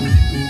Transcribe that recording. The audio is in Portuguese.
Música